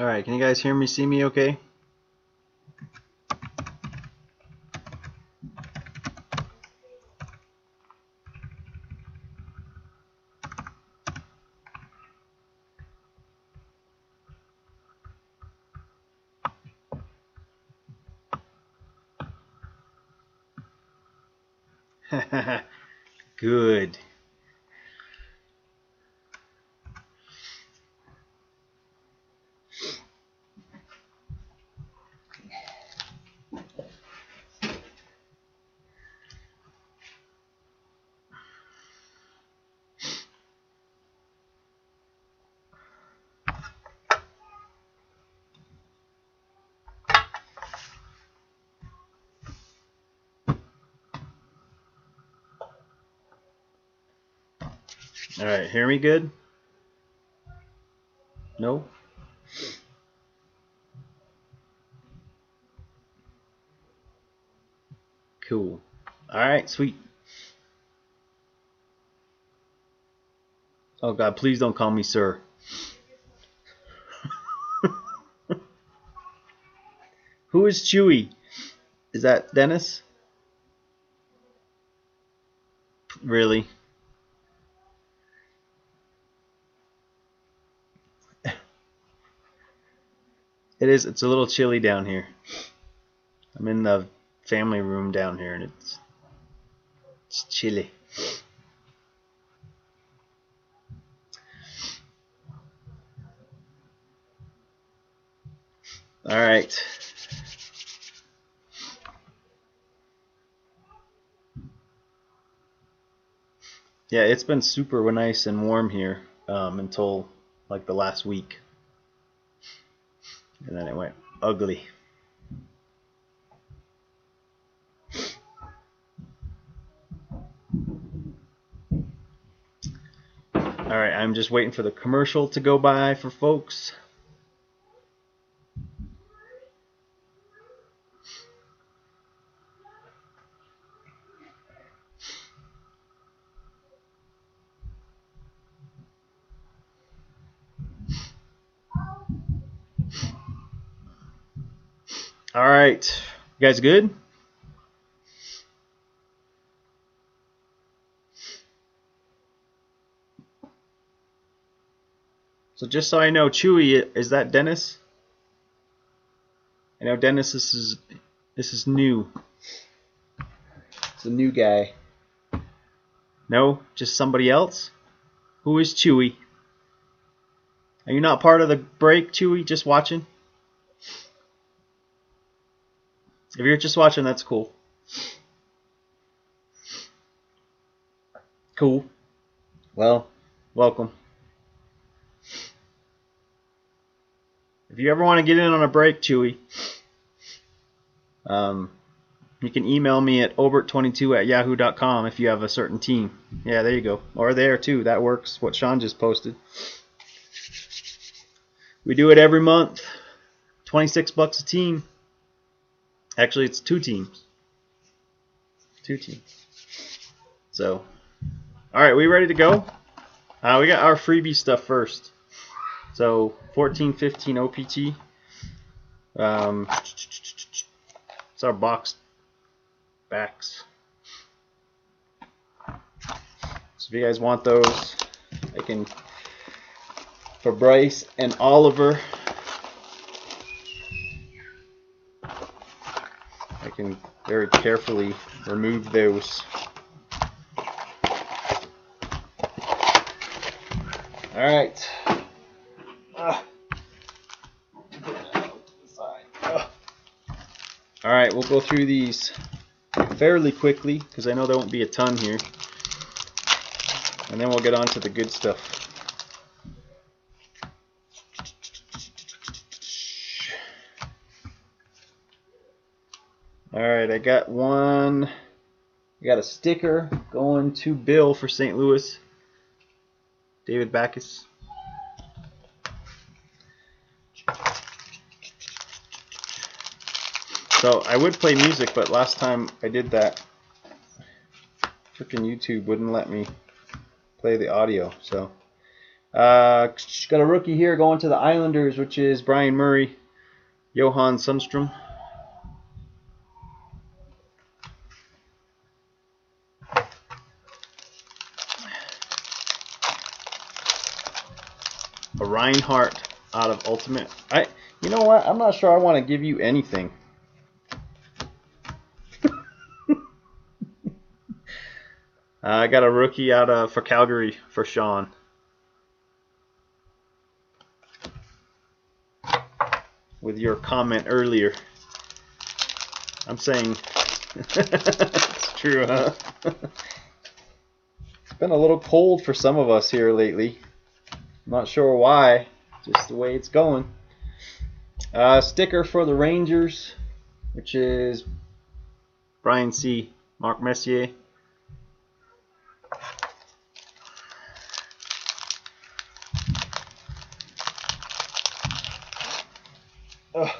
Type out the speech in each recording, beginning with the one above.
Alright, can you guys hear me, see me okay? Good. Alright, hear me good? No? Cool. Alright, sweet. Oh god, please don't call me sir. Who is Chewy? Is that Dennis? Really? It is. It's a little chilly down here. I'm in the family room down here, and it's it's chilly. All right. Yeah, it's been super nice and warm here um, until like the last week and then it went ugly. Alright, I'm just waiting for the commercial to go by for folks. All right. You guys good? So just so I know, Chewy, is that Dennis? I know Dennis. This is this is new. It's a new guy. No, just somebody else. Who is Chewy? Are you not part of the break, Chewy? Just watching. If you're just watching, that's cool. Cool. Well, welcome. If you ever want to get in on a break, Chewy, um, you can email me at obert22 at yahoo.com if you have a certain team. Yeah, there you go. Or there too. That works. What Sean just posted. We do it every month. 26 bucks a team. Actually, it's two teams. Two teams. So, all right, we ready to go? Uh, we got our freebie stuff first. So, 14, 15 OPC. Um, it's our box backs. So if you guys want those, I can for Bryce and Oliver. Can very carefully remove those. All right. Ah. All right, we'll go through these fairly quickly because I know there won't be a ton here. And then we'll get on to the good stuff. Got one. I got a sticker going to Bill for St. Louis. David Backes. So I would play music, but last time I did that, freaking YouTube wouldn't let me play the audio. So Uh, got a rookie here going to the Islanders, which is Brian Murray, Johan Sundstrom. Reinhart out of Ultimate. I, you know what? I'm not sure I want to give you anything. I got a rookie out of for Calgary for Sean. With your comment earlier, I'm saying it's true, huh? it's been a little cold for some of us here lately. I'm not sure why, just the way it's going. Uh, sticker for the Rangers, which is Brian C. Mark Messier. Ugh.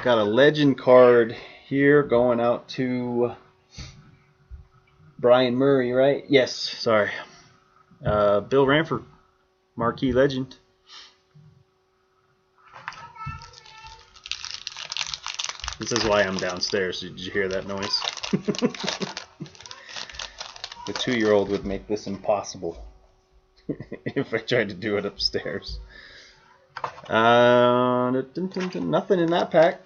I've got a legend card here going out to Brian Murray, right? Yes, sorry. Uh, Bill Ranford, marquee legend. This is why I'm downstairs. Did you hear that noise? the two-year-old would make this impossible if I tried to do it upstairs. Uh, nothing in that pack.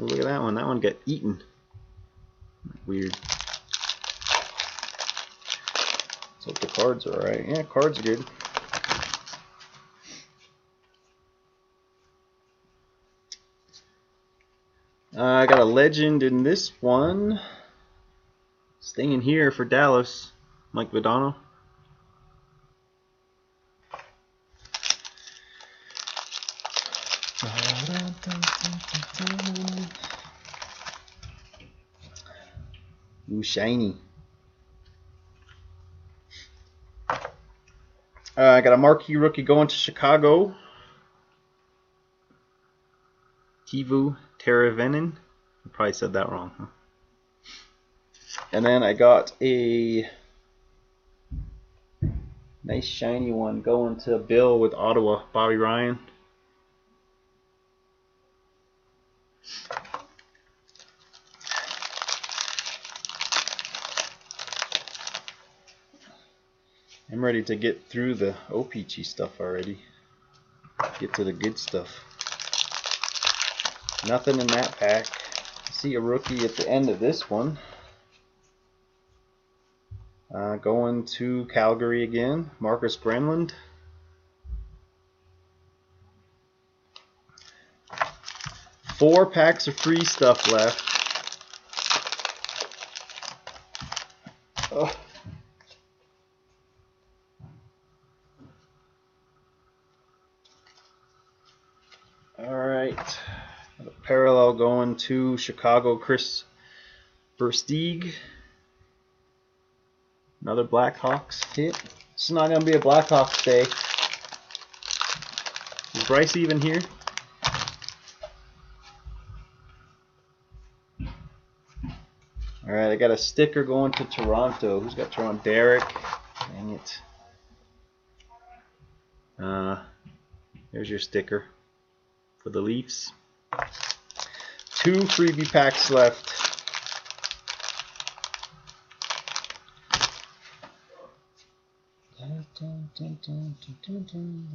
Look at that one. That one got eaten. Weird. Let's hope the cards are alright. Yeah, cards are good. Uh, I got a legend in this one. Staying here for Dallas, Mike Modano. Ooh, shiny. Uh, I got a marquee rookie going to Chicago. Teuvo Teravainen. I probably said that wrong. Huh? And then I got a nice shiny one going to Bill with Ottawa, Bobby Ryan. I'm ready to get through the OPC stuff already. Get to the good stuff. Nothing in that pack. See a rookie at the end of this one. Uh, going to Calgary again, Markus Granlund. Four packs of free stuff left. Oh. All right. A parallel going to Chicago, Kris Versteeg. Another Blackhawks hit. It's not going to be a Blackhawks day. Is Bryce even here? Alright, I got a sticker going to Toronto. Who's got Toronto? Derek. Dang it. Uh, there's your sticker for the Leafs. Two freebie packs left.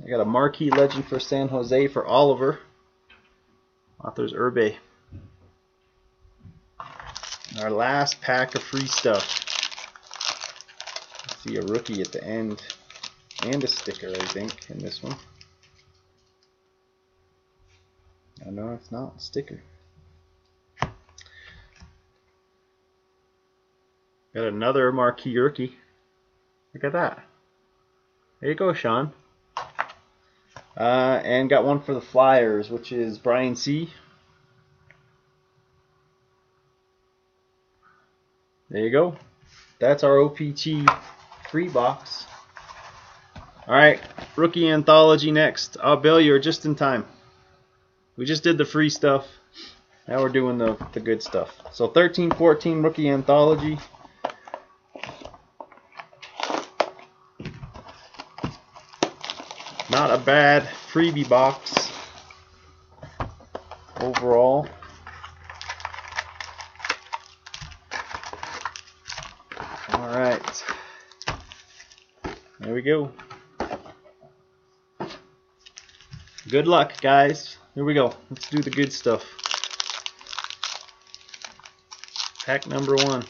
I got a marquee legend for San Jose for Oliver. Arturs Irbe. Our last pack of free stuff. See a rookie at the end. And a sticker, I think, in this one. Oh, no, it's not. Sticker. Got another marquee rookie. Look at that. There you go, Sean. Uh, and got one for the Flyers, which is Brian C. There you go. That's our OPC free box. All right, rookie anthology next. Oh, Bill, you're just in time. We just did the free stuff. Now we're doing the, the good stuff. So 13 14 rookie anthology. Not a bad freebie box overall. All right. There we go. Good luck, guys. Here we go. Let's do the good stuff. Pack number one.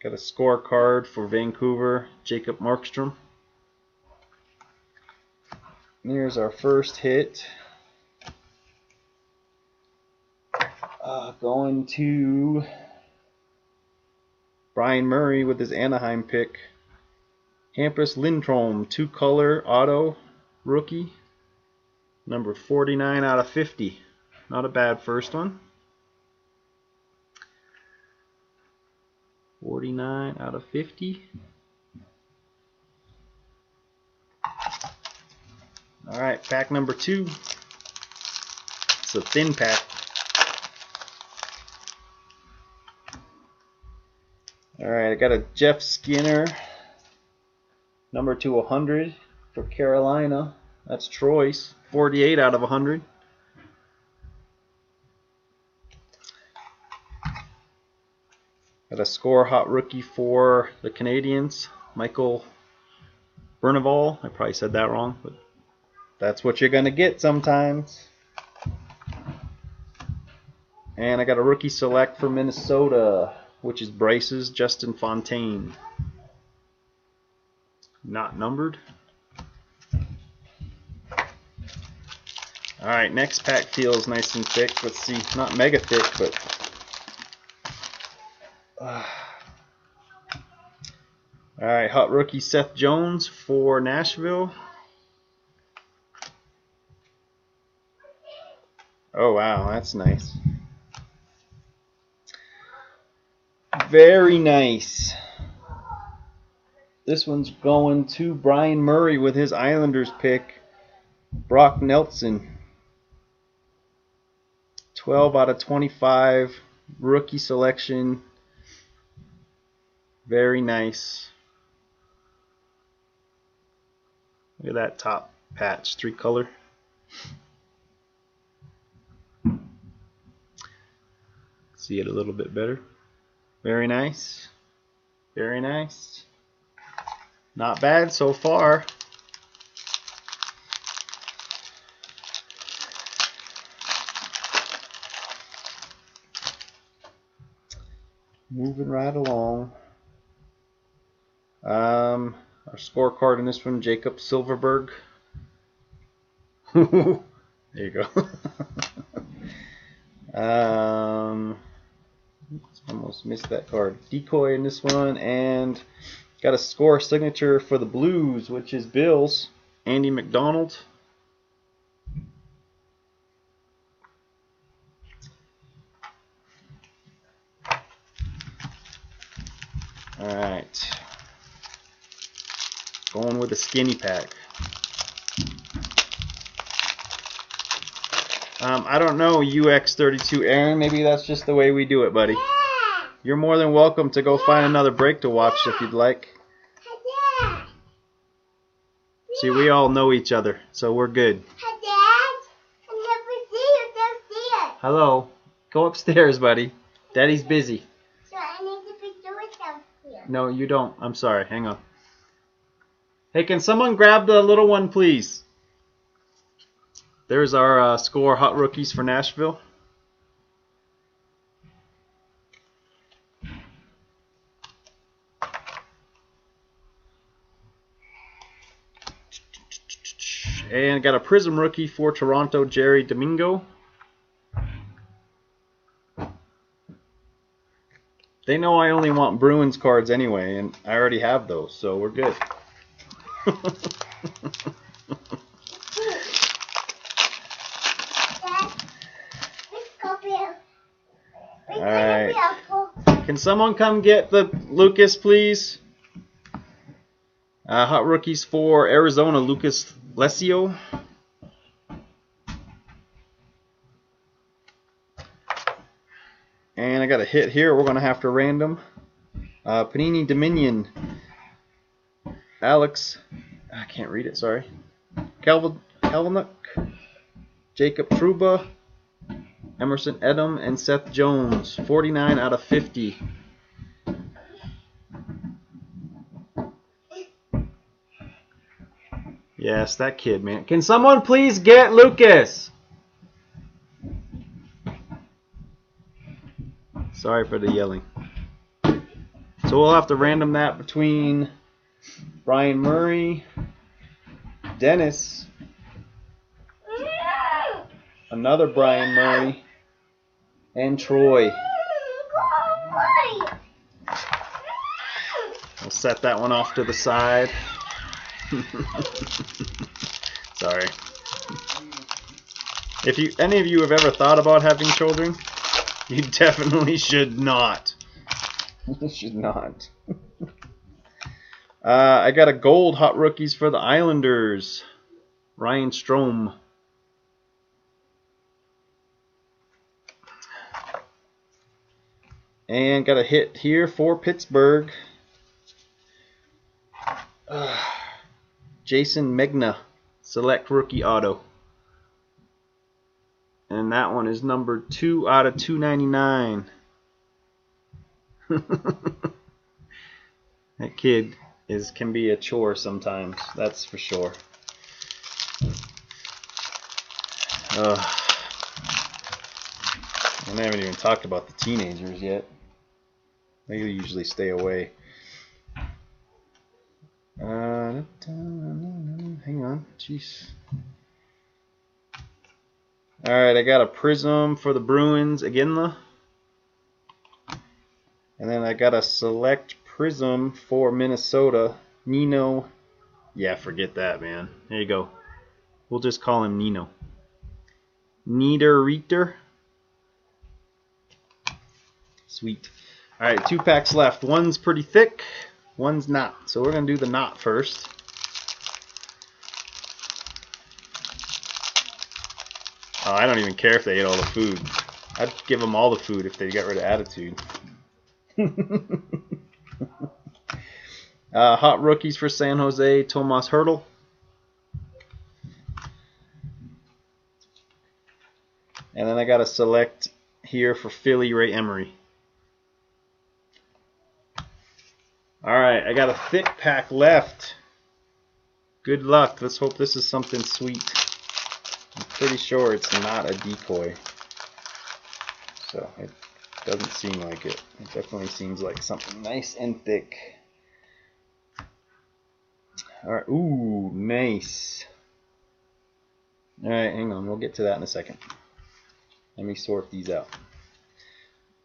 Got a scorecard for Vancouver, Jacob Markstrom. And here's our first hit. Uh, going to Brian Murray with his Anaheim pick. Hampus Lindholm, two color auto rookie. Number 49 out of 50. Not a bad first one. 49 out of 50. All right, pack number two. It's a thin pack. All right, I got a Jeff Skinner, number to 100 for Carolina. That's Troy's, 48 out of 100. Got a score hot rookie for the Canadiens, Michael Bournival. I probably said that wrong, but that's what you're going to get sometimes. And I got a rookie select for Minnesota, which is Braces Justin Fontaine. Not numbered. Alright, next pack feels nice and thick. Let's see, not mega thick, but all right, hot rookie Seth Jones for Nashville. Oh, wow, that's nice. Very nice. This one's going to Brian Murray with his Islanders pick. Brock Nelson. 12 out of 25 rookie selection. Very nice. Look at that top patch, three color. See it a little bit better. Very nice. Very nice. Not bad so far. Moving right along. Um, our scorecard in this one, Jakob Silfverberg. there you go. um, almost missed that card. Decoy in this one, and got a score signature for the Blues, which is Bills, Andy McDonald. All right. Going with a skinny pack. Um, I don't know, UX32 Aaron. Maybe that's just the way we do it, buddy. Yeah. You're more than welcome to go find another break to watch if you'd like. Hi, Dad. See, we all know each other, so we're good. Hi, Dad. I never see you downstairs. Hello. Go upstairs, buddy. Daddy's busy. So I need to be doing downstairs. No, you don't. I'm sorry. Hang on. Hey, can someone grab the little one, please? There's our uh, score hot rookies for Nashville. And got a Prism rookie for Toronto, Jerry D'Amigo. They know I only want Bruins cards anyway, and I already have those, so we're good. All right. Can someone come get the Lucas, please? Uh, hot rookies for Arizona, Lucas Lessio. And I got a hit here. We're going to have to random. Uh, Panini Dominion Alex. I can't read it, sorry. Calvin, Calvinuk. Jacob Trouba. Emerson Etem and Seth Jones. 49 out of 50. Yes, that kid, man. Can someone please get Lucas? Sorry for the yelling. So we'll have to random that between Brian Murray, Dennis, another Brian Murray, and Troy. We'll set that one off to the side. Sorry. If you any of you have ever thought about having children, you definitely should not. You should not. Uh, I got a gold hot rookies for the Islanders. Ryan Strome. And got a hit here for Pittsburgh. Uh, Jayson Megna, select rookie auto. And that one is number 2 out of 299. that kid is can be a chore sometimes, that's for sure. Uh, and I haven't even talked about the teenagers yet. They usually stay away. Uh, hang on, jeez. All right, I got a prism for the Bruins again, and then I got a select prism for Minnesota. Nino, yeah, forget that, man. There you go. We'll just call him Nino. Niederreiter. Sweet. All right, two packs left. One's pretty thick, one's not. So we're gonna do the not first. Oh, I don't even care if they ate all the food. I'd give them all the food if they got rid of attitude. uh, hot rookies for San Jose, Tomas Hertl. And then I got to select here for Philly, Ray Emery. Alright, I got a thick pack left. Good luck. Let's hope this is something sweet. I'm pretty sure it's not a decoy. So doesn't seem like it. It definitely seems like something nice and thick. Alright, ooh, nice. Alright, hang on, we'll get to that in a second. Let me sort these out.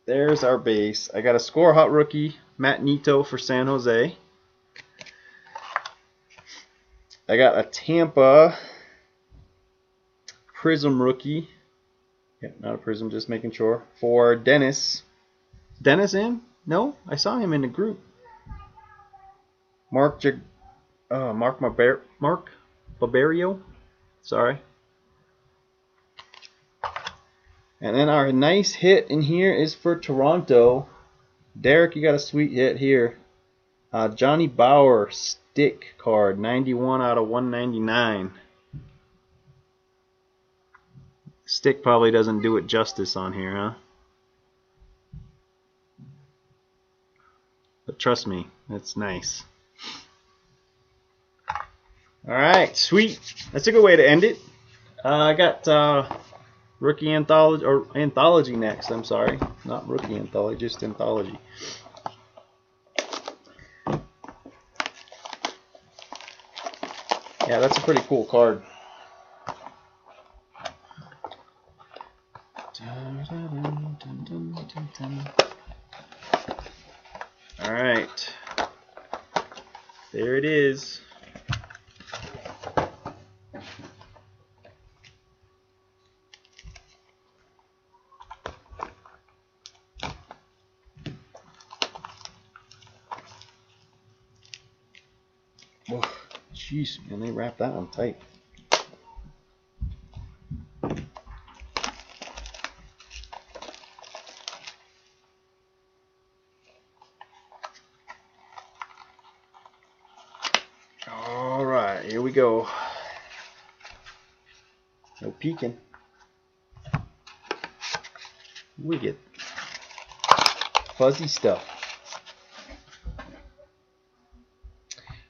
There's our base. I got a score hot rookie, Matt Nieto for San Jose. I got a Tampa Prism rookie. Yeah, not a Prism, just making sure. For Dennis. Dennis in? No, I saw him in the group. Mark J- uh, Mark Marber- Mark Barberio. Sorry. And then our nice hit in here is for Toronto. Derek, you got a sweet hit here. Uh, Johnny Bower stick card, 91 out of 199. Stick probably doesn't do it justice on here, huh? But trust me, that's nice. Alright, sweet. That's a good way to end it. Uh, I got uh, rookie anthology or anthology next. I'm sorry, not rookie anthology, just anthology. Yeah, that's a pretty cool card. it is Jeez, man, they wrap that one tight. Go. No peeking. We get fuzzy stuff.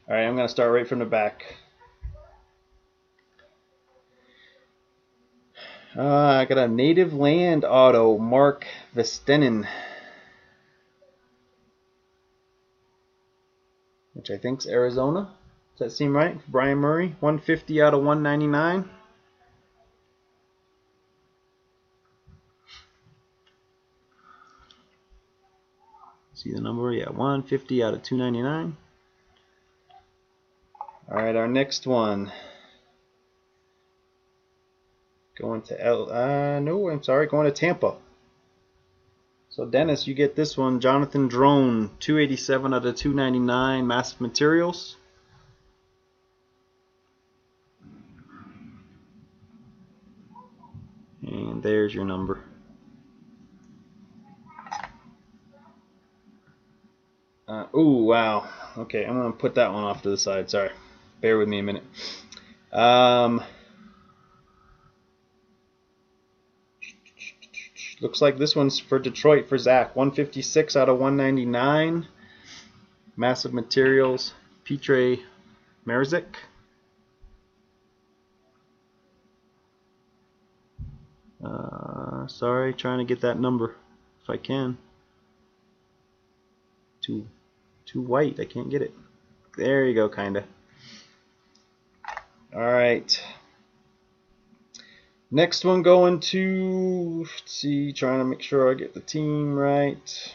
All right, I'm going to start right from the back. Uh, I got a native land auto, Mark Visentin. Which I think's Arizona. Does that seem right? Brian Murray, 150 out of 199. See the number? Yeah, 150 out of 299. All right, our next one. Going to L. Uh, no, I'm sorry, going to Tampa. So Dennis, you get this one. Jonathan Drouin, 287 out of 299. Massive Materials. And there's your number. Uh, ooh, wow. Okay, I'm to put that one off to the side. Sorry. Bear with me a minute. Um, looks like this one's for Detroit for Zach. 156 out of 199. Massive Materials. Petr Mrazek. Uh, sorry, trying to get that number if I can. Too, too white. I can't get it. There you go, kinda. All right. Next one going to, let's see, trying to make sure I get the team right.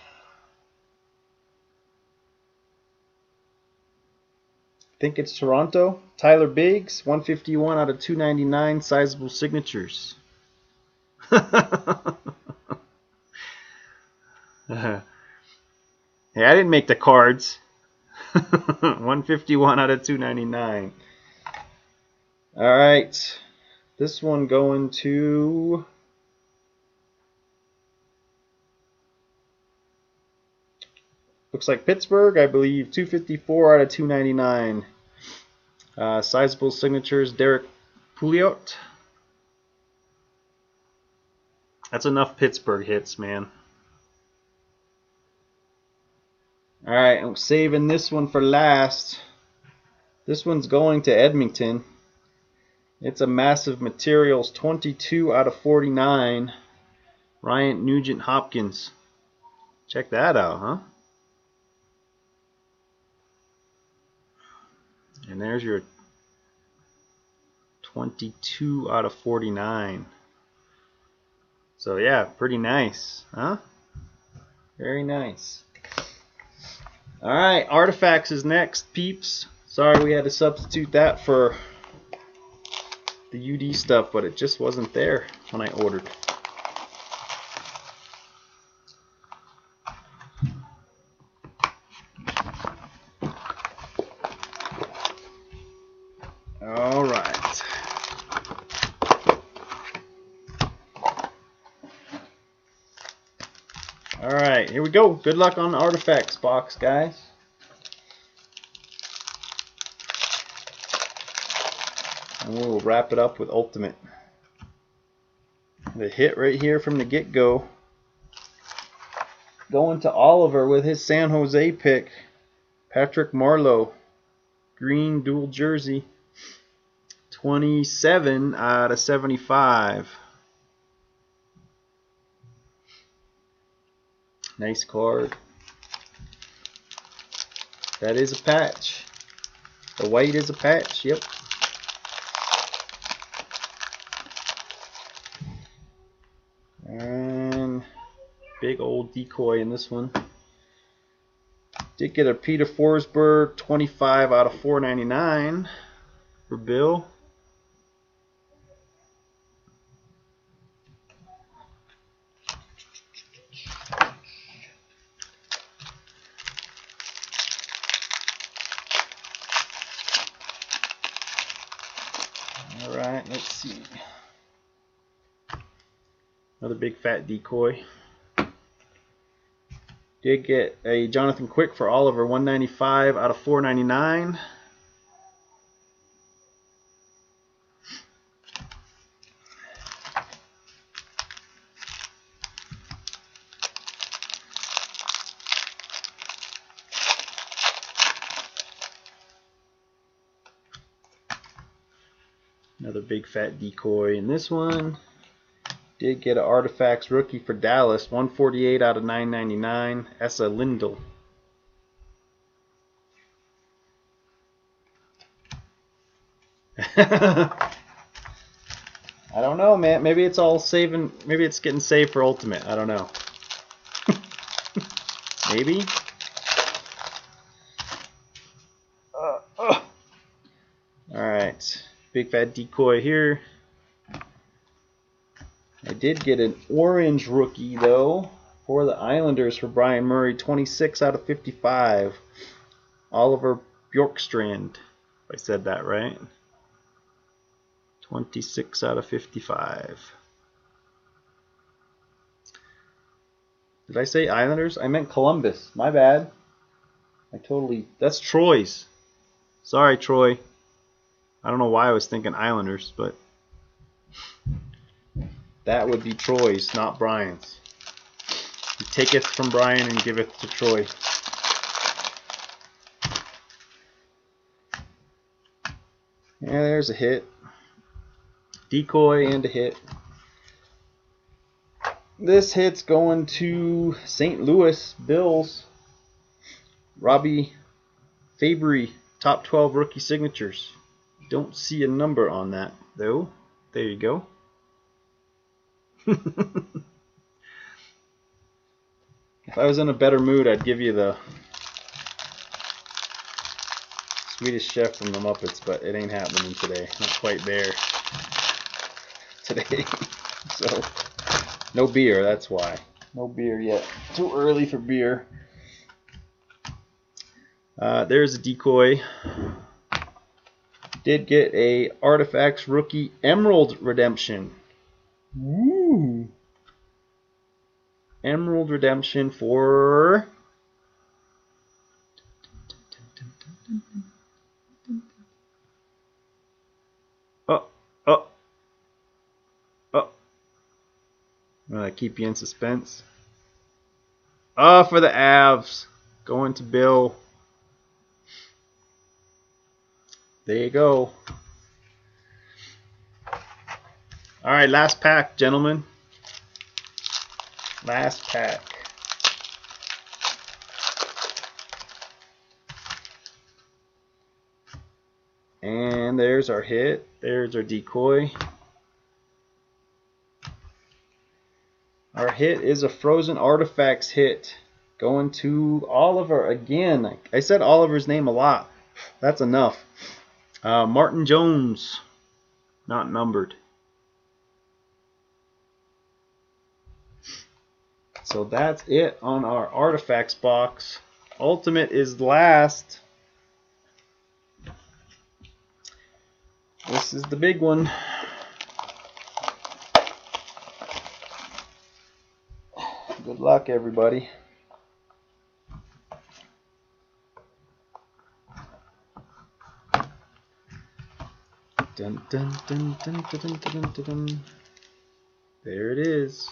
I think it's Toronto. Tyler Biggs, 151 out of 299, sizable signatures. yeah, I didn't make the cards. 151 out of 299. All right. This one going to looks like Pittsburgh, I believe 254 out of 299. Uh, sizable signatures, Derrick Pouliot. That's enough Pittsburgh hits, man. All right, I'm saving this one for last. This one's going to Edmonton. It's a massive materials 22 out of 49. Ryan Nugent Hopkins. Check that out, huh? And there's your 22 out of 49. So yeah, pretty nice, huh? Very nice. All right, artifacts is next, peeps. Sorry we had to substitute that for the UD stuff, but it just wasn't there when I ordered. All right. All right, here we go. Good luck on the artifacts box, guys. And we'll wrap it up with Ultimate. The hit right here from the get-go. Going to Oliver with his San Jose pick. Patrick Marleau. Green dual jersey. 27 out of 75. Nice card. That is a patch. The white is a patch, yep. And big old decoy in this one. Did get a Peter Forsberg 25 out of 499 for Bill. All right, let's see. Another big fat decoy. Did get a Jonathan Quick for Oliver 195 out of 499. Another big fat decoy in this one. Did get an Artifacts rookie for Dallas, 148 out of 999. Esa Lindell. I don't know, man. Maybe it's all saving. Maybe it's getting saved for Ultimate. I don't know. maybe. Uh, uh. All right, big fat decoy here. Did get an orange rookie though for the Islanders for Brian Murray, 26 out of 55. Oliver Bjorkstrand, I said that right. 26 out of 55. Did I say Islanders? I meant Columbus. My bad. I totally. That's Troy's. Sorry, Troy. I don't know why I was thinking Islanders, but that would be Troy's, not Brian's. He taketh from Brian and giveth to Troy. Yeah, there's a hit. Decoy and a hit. This hit's going to St. Louis Bills. Robbie Fabbri, top 12 rookie signatures. Don't see a number on that, though. There you go. If I was in a better mood, I'd give you the Swedish Chef from the Muppets, but it ain't happening today. Not quite there today. so, no beer, that's why. No beer yet. Too early for beer. Uh, there's a decoy. Did get a Artifacts Rookie Emerald Redemption. Woo! Emerald Redemption for Oh, oh, oh. I'm keep you in suspense. Oh, for the Avs. Going to Bill. There you go. All right, last pack, gentlemen. Last pack. And there's our hit. There's our decoy. Our hit is a Frozen Artifacts hit. Going to Oliver again. I said Oliver's name a lot. That's enough. Uh, Martin Jones. Not numbered. So that's it on our artifacts box. Ultimate is last. This is the big one. Good luck, everybody. Dun, dun, dun, there it is.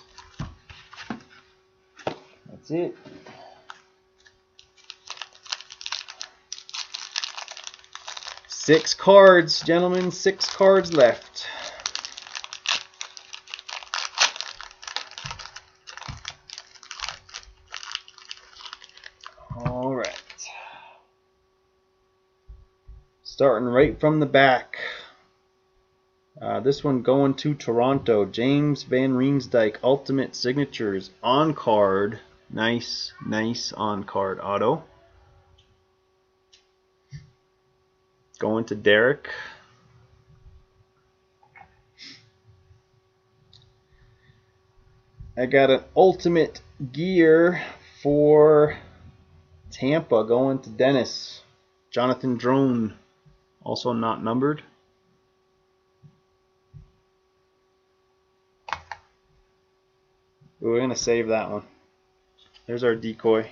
That's it. Six cards, gentlemen. Six cards left. All right. Starting right from the back. Uh, this one going to Toronto. James Van Riemsdyk Ultimate Signatures on card. Nice, nice on-card auto. Going to Derek. I got an ultimate gear for Tampa going to Dennis. Jonathan Drouin, also not numbered. We're going to save that one. There's our decoy.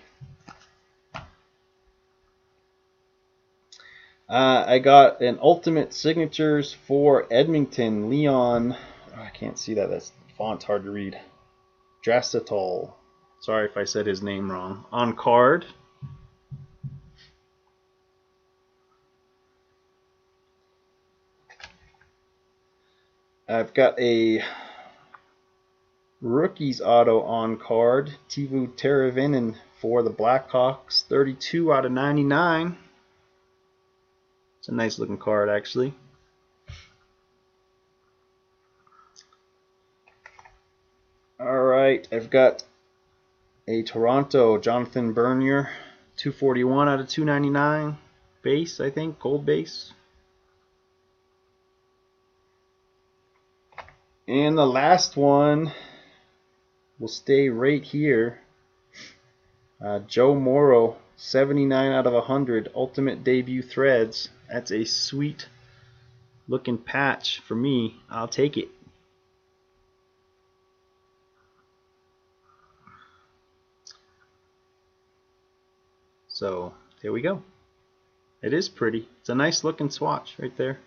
Uh, I got an ultimate signatures for Edmonton Leon. Oh, I can't see that. That's font's hard to read. Drastitol. Sorry if I said his name wrong. On card. I've got a rookies auto on card. Teuvo Teravainen for the Blackhawks. 32 out of 99. It's a nice looking card actually. Alright, I've got a Toronto Jonathan Bernier. 241 out of 299. Base, I think. Gold base. And the last one will stay right here. Uh, Joe Morrow, 79 out of 100, Ultimate Debut Threads. That's a sweet looking patch for me. I'll take it. So, there we go. It is pretty. It's a nice looking swatch right there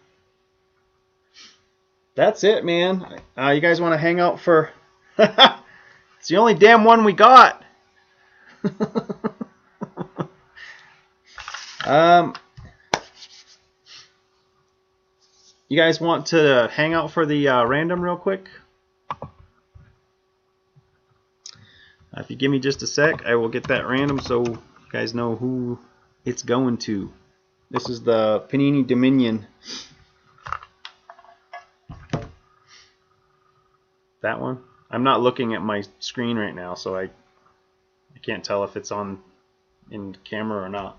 that's it, man. Uh, you guys want to hang out for? it's the only damn one we got. um, you guys want to hang out for the uh, random real quick? Uh, if you give me just a sec, I will get that random so you guys know who it's going to. This is the Panini Dominion That one? I'm not looking at my screen right now, so I I can't tell if it's on in camera or not.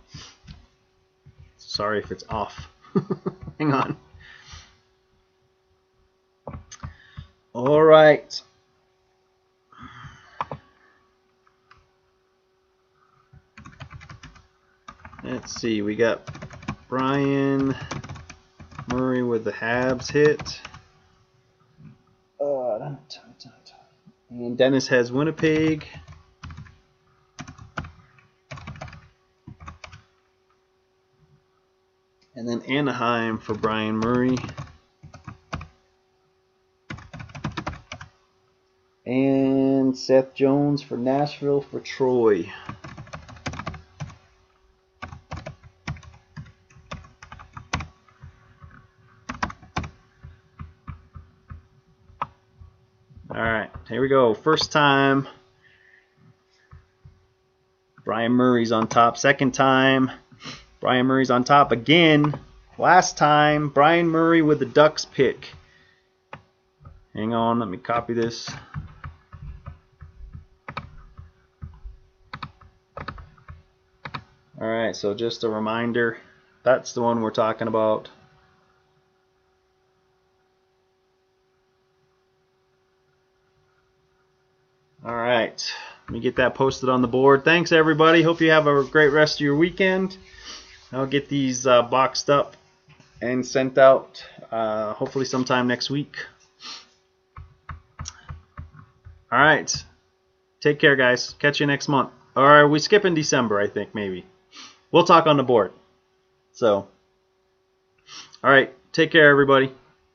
Sorry if it's off. Hang on. All right. Let's see, we got Brian Murray with the Habs hit. Uh, And Dennis has Winnipeg. And then Anaheim for Brian Murray. And Seth Jones for Nashville for Troy. Here we go. First time. Brian Murray's on top. Second time. Brian Murray's on top again. Last time. Brian Murray with the Ducks pick. Hang on. Let me copy this. Alright, so just a reminder. That's the one we're talking about. All right. Let me get that posted on the board. Thanks, everybody. Hope you have a great rest of your weekend. I'll get these uh, boxed up and sent out uh, hopefully sometime next week. All right. Take care, guys. Catch you next month. Or are we skipping December, I think, maybe. We'll talk on the board. So, all right. Take care, everybody.